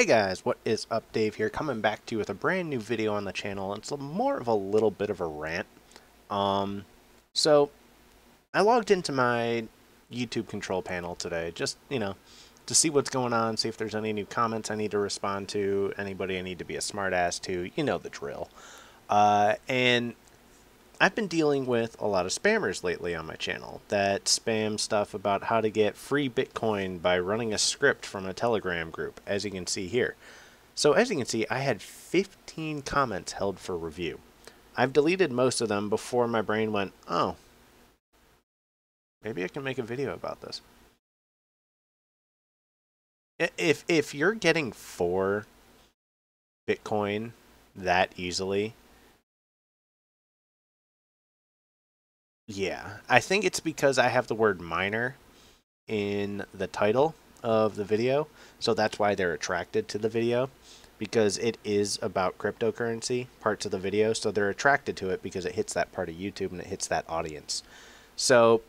Hey guys, what is up? Dave here, coming back to you with a brand new video on the channel. It's more of a little bit of a rant. Um, so, I logged into my YouTube control panel today, just, you know, to see what's going on, see if there's any new comments I need to respond to, anybody I need to be a smartass to, you know the drill. Uh, and I've been dealing with a lot of spammers lately on my channel that spam stuff about how to get free Bitcoin by running a script from a Telegram group, as you can see here. So as you can see, I had 15 comments held for review. I've deleted most of them before my brain went, oh, maybe I can make a video about this. If, if you're getting four Bitcoin that easily, Yeah, I think it's because I have the word miner in the title of the video, so that's why they're attracted to the video because it is about cryptocurrency parts of the video, so they're attracted to it because it hits that part of YouTube and it hits that audience. So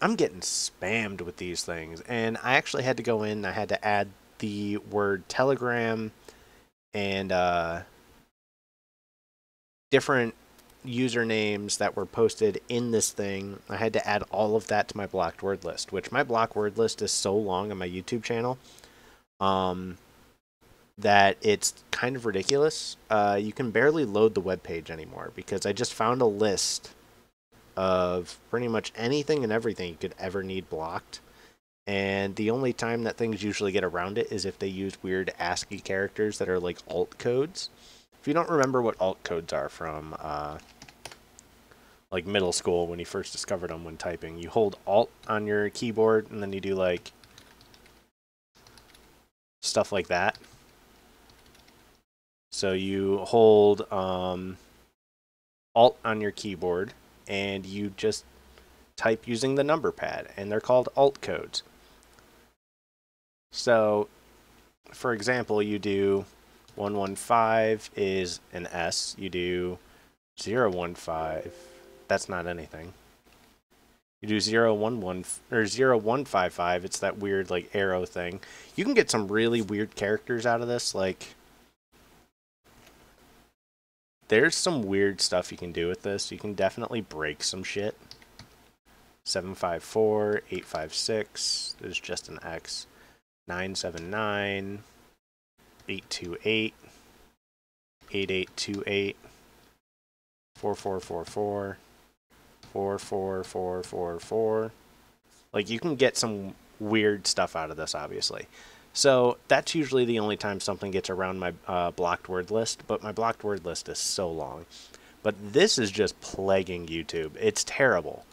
I'm getting spammed with these things, and I actually had to go in. I had to add the word Telegram and uh, different usernames that were posted in this thing, I had to add all of that to my blocked word list, which my blocked word list is so long on my YouTube channel um, that it's kind of ridiculous. Uh, you can barely load the web page anymore because I just found a list of pretty much anything and everything you could ever need blocked. And the only time that things usually get around it is if they use weird ASCII characters that are like alt codes. If you don't remember what alt codes are from uh, like middle school when you first discovered them when typing, you hold alt on your keyboard and then you do like stuff like that. So you hold um, alt on your keyboard and you just type using the number pad and they're called alt codes. So for example, you do 115 is an S. You do 015. That's not anything. You do 011 or 0155. It's that weird like arrow thing. You can get some really weird characters out of this. Like there's some weird stuff you can do with this. You can definitely break some shit. 754, 856. There's just an X. 979. 828 8828 4444 4444 like you can get some weird stuff out of this obviously. So that's usually the only time something gets around my uh, blocked word list but my blocked word list is so long. But this is just plaguing youtube. It's terrible.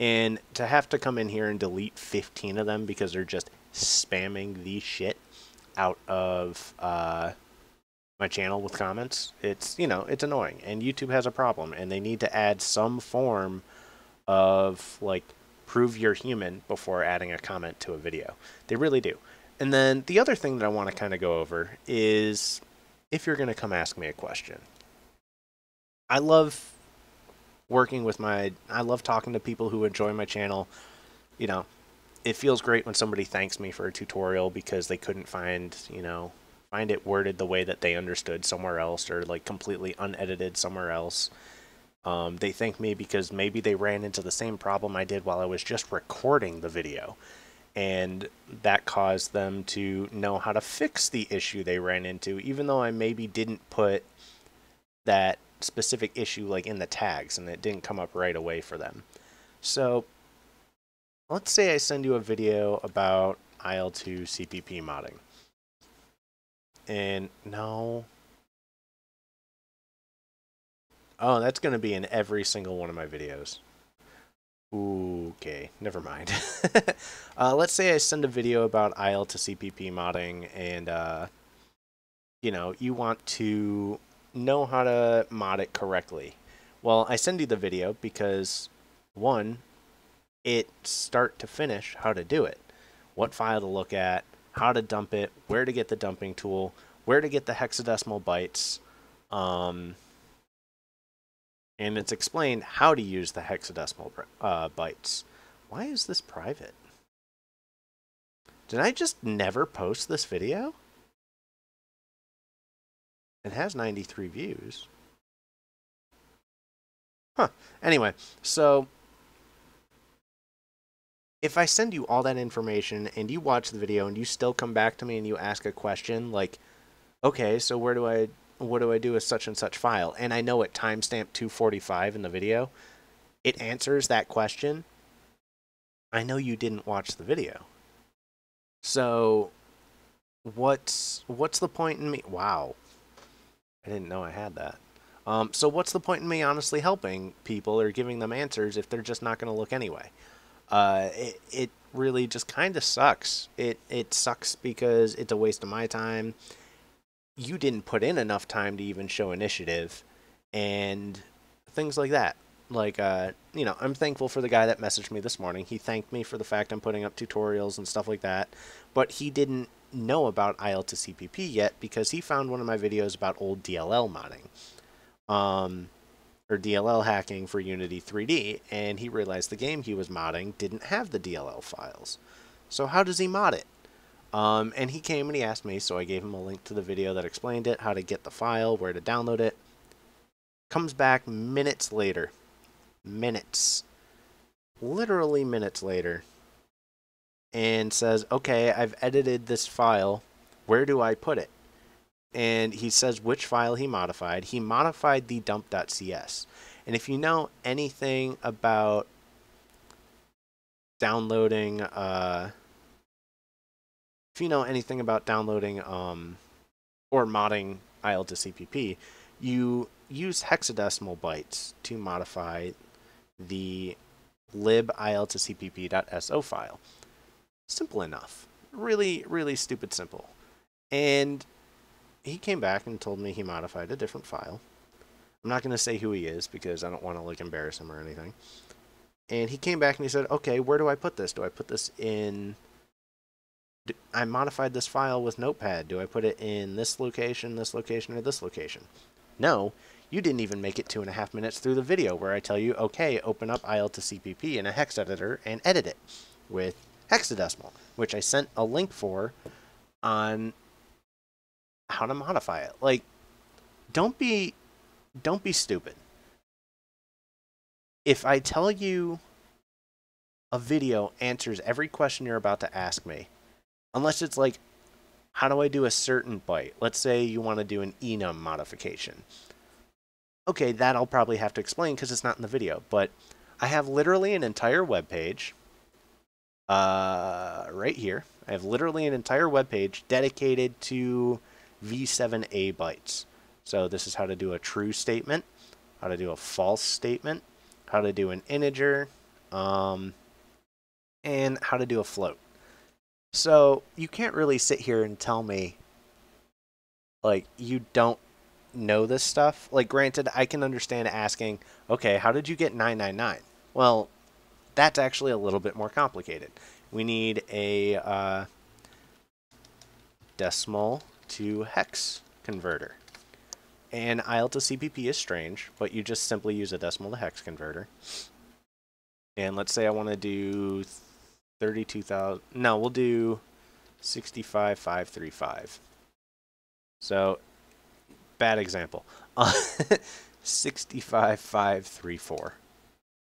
And to have to come in here and delete 15 of them because they're just spamming the shit out of uh, my channel with comments, it's you know it's annoying, and YouTube has a problem, and they need to add some form of like prove you're human before adding a comment to a video. They really do. And then the other thing that I want to kind of go over is if you're going to come ask me a question. I love working with my I love talking to people who enjoy my channel. You know, it feels great when somebody thanks me for a tutorial because they couldn't find, you know, find it worded the way that they understood somewhere else or like completely unedited somewhere else. Um, they thank me because maybe they ran into the same problem I did while I was just recording the video. And that caused them to know how to fix the issue they ran into, even though I maybe didn't put that specific issue like in the tags and it didn't come up right away for them. So let's say I send you a video about IL2 CPP modding. And no. Oh, that's going to be in every single one of my videos. Okay, never mind. uh, let's say I send a video about IL2CPP modding and, uh, you know, you want to know how to mod it correctly. Well, I send you the video because, one, it start to finish how to do it. What file to look at, how to dump it, where to get the dumping tool, where to get the hexadecimal bytes, um, and it's explained how to use the hexadecimal uh, bytes. Why is this private? Did I just never post this video? It has 93 views. Huh. Anyway, so if I send you all that information and you watch the video and you still come back to me and you ask a question like, okay, so where do I, what do I do with such and such file? And I know at timestamp 245 in the video, it answers that question. I know you didn't watch the video. So what's what's the point in me wow i didn't know i had that um, so what's the point in me honestly helping people or giving them answers if they're just not going to look anyway uh, it, it really just kind of sucks it it sucks because it's a waste of my time you didn't put in enough time to even show initiative and things like that like uh, you know i'm thankful for the guy that messaged me this morning he thanked me for the fact i'm putting up tutorials and stuff like that but he didn't know about IL2CPP yet because he found one of my videos about old DLL modding. Um, or DLL hacking for Unity 3D, and he realized the game he was modding didn't have the DLL files. So how does he mod it? Um, and he came and he asked me, so I gave him a link to the video that explained it, how to get the file, where to download it. Comes back minutes later. Minutes. Literally minutes later and says, okay, I've edited this file. Where do I put it? And he says which file he modified. He modified the dump.cs. And if you know anything about downloading, uh, if you know anything about downloading um, or modding IL2CPP, you use hexadecimal bytes to modify the lib il2cpp.so file. Simple enough. Really, really stupid simple. And he came back and told me he modified a different file. I'm not going to say who he is because I don't want to like embarrass him or anything. And he came back and he said, "Okay, where do I put this? Do I put this in I modified this file with Notepad. Do I put it in this location, this location, or this location? No, you didn't even make it two and a half minutes through the video where I tell you, okay, open up IL2CPP in a hex editor and edit it with hexadecimal, which I sent a link for on how to modify it. Like, don't be, don't be stupid. If I tell you a video answers every question you're about to ask me, unless it's like, how do I do a certain byte? Let's say you want to do an enum modification. Okay, that I'll probably have to explain because it's not in the video, but I have literally an entire web page uh, right here. I have literally an entire web page dedicated to V7A bytes. So this is how to do a true statement, how to do a false statement, how to do an integer, um, and how to do a float. So you can't really sit here and tell me, like, you don't know this stuff. Like, granted, I can understand asking, okay, how did you get 999? Well, that's actually a little bit more complicated. We need a uh, decimal to hex converter. And IL2CPP is strange, but you just simply use a decimal to hex converter. And let's say I want to do 32,000. No, we'll do 65535. So, bad example. 65534.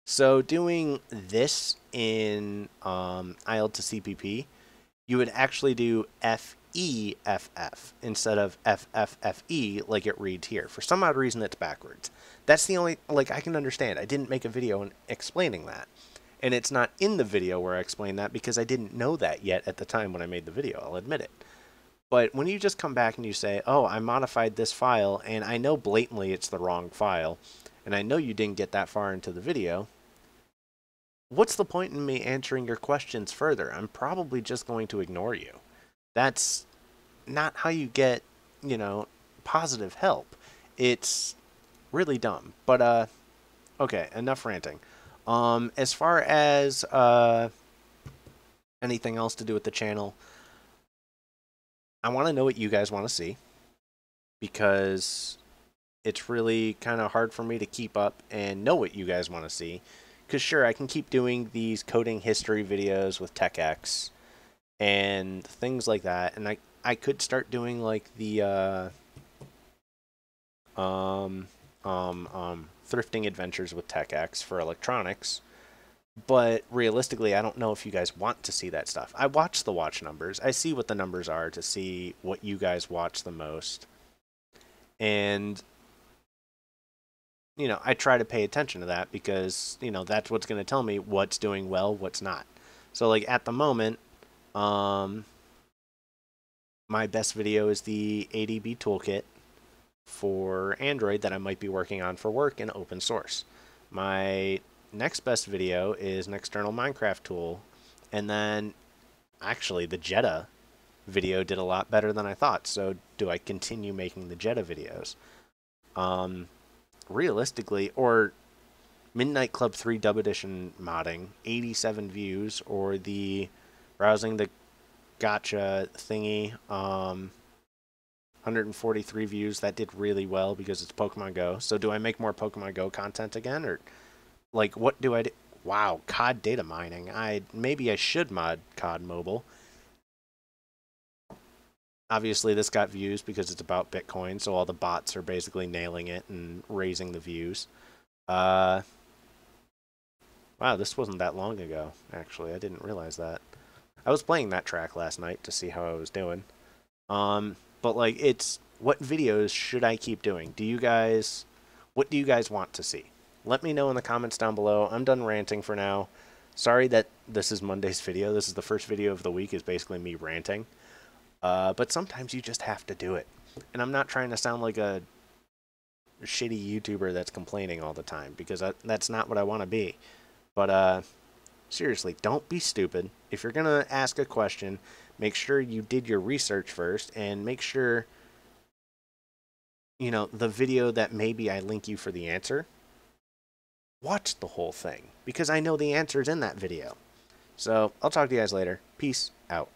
So doing this in um, IL2CPP, you would actually do FEFF instead of FFFE like it reads here. For some odd reason, it's backwards. That's the only, like, I can understand. I didn't make a video explaining that. And it's not in the video where I explain that because I didn't know that yet at the time when I made the video, I'll admit it. But when you just come back and you say, oh, I modified this file, and I know blatantly it's the wrong file, and I know you didn't get that far into the video, what's the point in me answering your questions further? I'm probably just going to ignore you. That's not how you get, you know, positive help. It's really dumb. But uh okay, enough ranting. Um as far as uh anything else to do with the channel, I want to know what you guys want to see because it's really kind of hard for me to keep up and know what you guys want to see. Because sure, I can keep doing these coding history videos with TechX and things like that. And I, I could start doing like the, uh, um, um, um, thrifting adventures with TechX for electronics. But realistically, I don't know if you guys want to see that stuff. I watch the watch numbers. I see what the numbers are to see what you guys watch the most. And you know, I try to pay attention to that because, you know, that's what's going to tell me what's doing well, what's not. So like at the moment, um my best video is the ADB toolkit for Android that I might be working on for work in open source. My next best video is an external Minecraft tool. And then actually the Jetta video did a lot better than I thought. So do I continue making the Jetta videos? Um, realistically, or Midnight Club 3 Dub Edition modding, 87 views, or the browsing the gotcha thingy, um, 143 views. That did really well because it's Pokemon Go. So do I make more Pokemon Go content again, or like what do I do? Wow, COD data mining. I maybe I should mod COD mobile. Obviously, this got views because it's about Bitcoin, so all the bots are basically nailing it and raising the views. Uh, wow, this wasn't that long ago, actually. I didn't realize that. I was playing that track last night to see how I was doing. Um, but like, it's what videos should I keep doing? Do you guys, what do you guys want to see? Let me know in the comments down below. I'm done ranting for now. Sorry that this is Monday's video. This is the first video of the week. is basically me ranting. Uh, but sometimes you just have to do it. And I'm not trying to sound like a shitty YouTuber that's complaining all the time because I, that's not what I want to be. But uh, seriously, don't be stupid. If you're going to ask a question, make sure you did your research first and make sure, you know, the video that maybe I link you for the answer, watch the whole thing because I know the answer is in that video. So I'll talk to you guys later. Peace out.